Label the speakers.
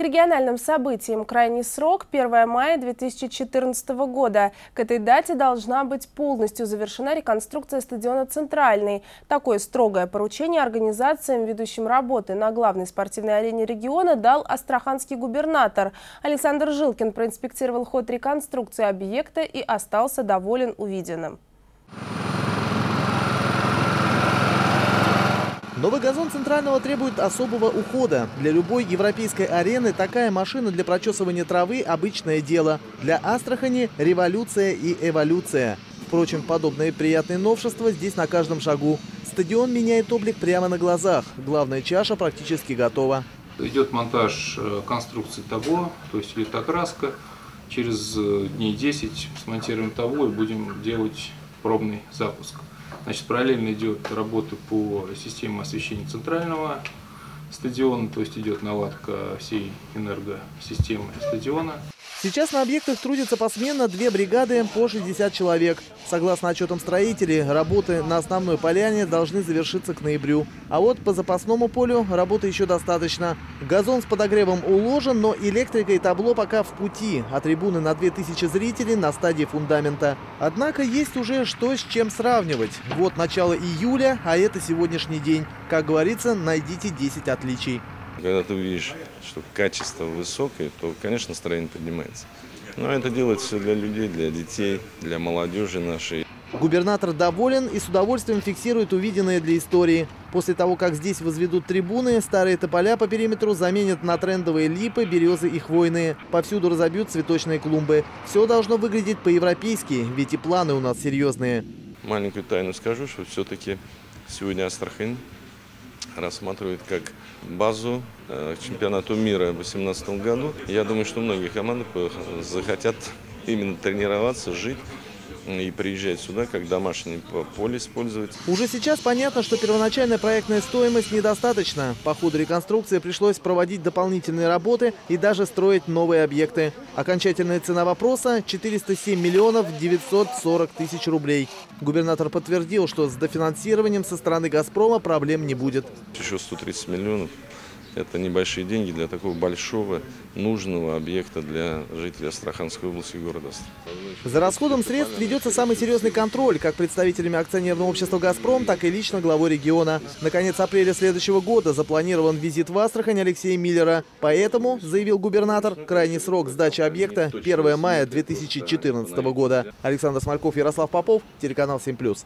Speaker 1: К региональным событиям крайний срок 1 мая 2014 года. К этой дате должна быть полностью завершена реконструкция стадиона «Центральный». Такое строгое поручение организациям, ведущим работы на главной спортивной арене региона, дал астраханский губернатор. Александр Жилкин проинспектировал ход реконструкции объекта и остался доволен увиденным.
Speaker 2: Новый газон центрального требует особого ухода. Для любой европейской арены такая машина для прочесывания травы – обычное дело. Для Астрахани – революция и эволюция. Впрочем, подобные приятные новшества здесь на каждом шагу. Стадион меняет облик прямо на глазах. Главная чаша практически готова.
Speaker 3: Идет монтаж э, конструкции того, то есть литокраска. Через э, дней 10 смонтируем того и будем делать пробный запуск. Значит, параллельно идет работа по системе освещения центрального стадиона, то есть идет наладка всей энергосистемы стадиона.
Speaker 2: Сейчас на объектах трудятся посменно две бригады по 60 человек. Согласно отчетам строителей, работы на основной поляне должны завершиться к ноябрю. А вот по запасному полю работы еще достаточно. Газон с подогревом уложен, но электрика и табло пока в пути, а трибуны на 2000 зрителей на стадии фундамента. Однако есть уже что с чем сравнивать. Вот начало июля, а это сегодняшний день. Как говорится, найдите 10 отличий.
Speaker 4: Когда ты видишь, что качество высокое, то, конечно, настроение поднимается. Но это делается для людей, для детей, для молодежи нашей.
Speaker 2: Губернатор доволен и с удовольствием фиксирует увиденное для истории. После того, как здесь возведут трибуны, старые тополя по периметру заменят на трендовые липы, березы и хвойные. Повсюду разобьют цветочные клумбы. Все должно выглядеть по-европейски, ведь и планы у нас серьезные.
Speaker 4: Маленькую тайну скажу, что все-таки сегодня Астрахань рассматривают как базу э, к чемпионату мира в 2018 году. Я думаю, что многие команды захотят именно тренироваться, жить и приезжать сюда, как домашнее поле использовать.
Speaker 2: Уже сейчас понятно, что первоначальная проектная стоимость недостаточна. По ходу реконструкции пришлось проводить дополнительные работы и даже строить новые объекты. Окончательная цена вопроса – 407 миллионов 940 тысяч рублей. Губернатор подтвердил, что с дофинансированием со стороны «Газпрома» проблем не будет.
Speaker 4: Еще 130 миллионов это небольшие деньги для такого большого, нужного объекта для жителей Астраханской области города
Speaker 2: За расходом средств ведется самый серьезный контроль, как представителями акционерного общества «Газпром», так и лично главой региона. Наконец апреля следующего года запланирован визит в Астрахань Алексея Миллера. Поэтому, заявил губернатор, крайний срок сдачи объекта 1 мая 2014 года. Александр Смольков, Ярослав Попов, телеканал «7+.»